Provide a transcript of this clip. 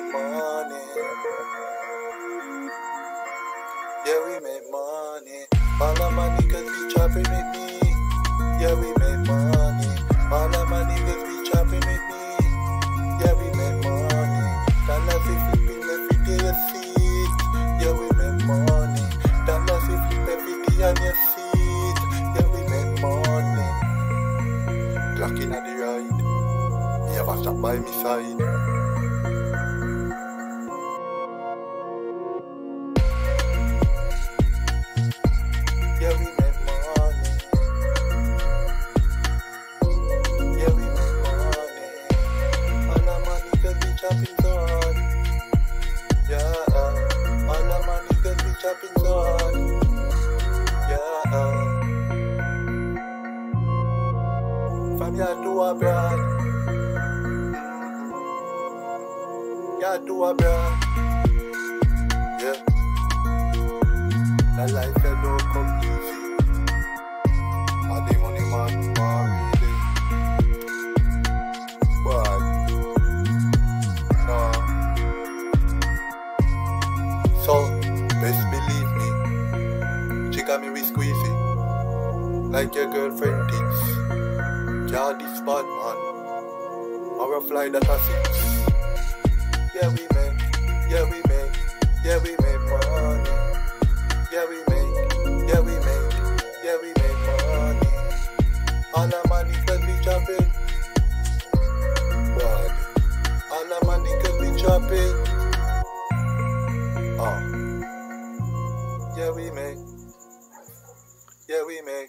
make money. Yeah, we make money. All of my niggas be chopping with me. Yeah, we make money. All of my niggas be chopping with me. Yeah, we make money. Dollar fifty flipping every day a seat. Yeah, we make money. Dollar fifty flip every day on your seat. Yeah, we make money. Clocking at the right. Yeah, watch out by me side. Chopping. Yeah, uh, all the money can be chopping. Yeah, uh. From here to abroad. Yeah, to abroad. Yeah. That life that don't come easy. All the money man want got me with squeezy. Like your girlfriend tits. Yeah, this bad man. Or a fly that I six. Yeah, we make. Yeah, we make. Yeah, we make money. Yeah, we make. Yeah, we make. Yeah, we make money. All our money could be chopping. But all our money could be chopping. Oh. Yeah, we make. Yeah, we may.